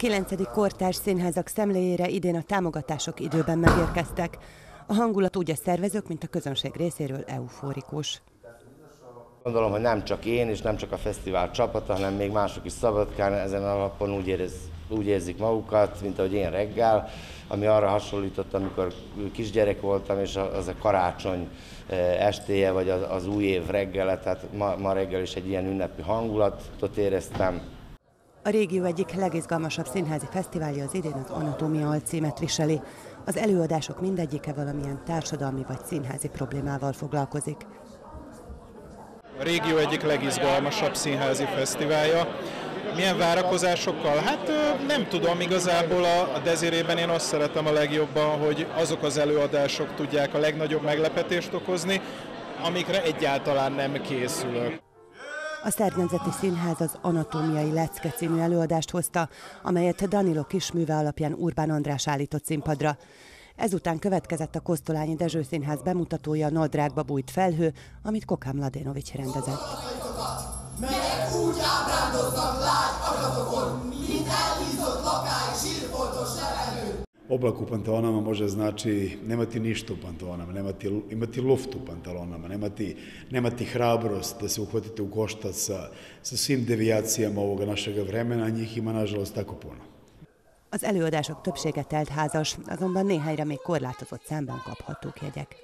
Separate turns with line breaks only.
kilencedik kortárs színházak szemléjére idén a támogatások időben megérkeztek. A hangulat úgy a szervezők, mint a közönség részéről eufórikus.
Gondolom, hogy nem csak én és nem csak a fesztivál csapata, hanem még mások is Szabadkán ezen alapon úgy, érez, úgy érzik magukat, mint ahogy én reggel, ami arra hasonlított, amikor kisgyerek voltam, és az a karácsony eh, estéje, vagy az, az új év reggele, tehát ma, ma reggel is egy ilyen ünnepi hangulatot éreztem.
A régió egyik legizgalmasabb színházi fesztiválja az idén az Anatómia alcímet viseli. Az előadások mindegyike valamilyen társadalmi vagy színházi problémával foglalkozik.
A régió egyik legizgalmasabb színházi fesztiválja. Milyen várakozásokkal? Hát nem tudom, igazából a Dezirében én azt szeretem a legjobban, hogy azok az előadások tudják a legnagyobb meglepetést okozni, amikre egyáltalán nem készülök.
A Szernemzeti Színház az Anatómiai Lecke című előadást hozta, amelyet Danilo kisműve alapján Urbán András állított színpadra. Ezután következett a Kosztolányi Dezső Színház bemutatója a Nadrágba bújt felhő, amit Kokám Ladénovics rendezett. Melyek úgy
levelő. Oblaku pantalonama može znači nemati ništa u pantalonama, nemati, imati luft u pantalonama, nemati, nemati hrabrost da se uhvatite u koštac sa, sa svim devijacijama ovoga našega vremena, njih ima nažalost tako puno.
Az előadások többsége telt házas, azonban néhányra még korlátozott számban kaphatók jegyek.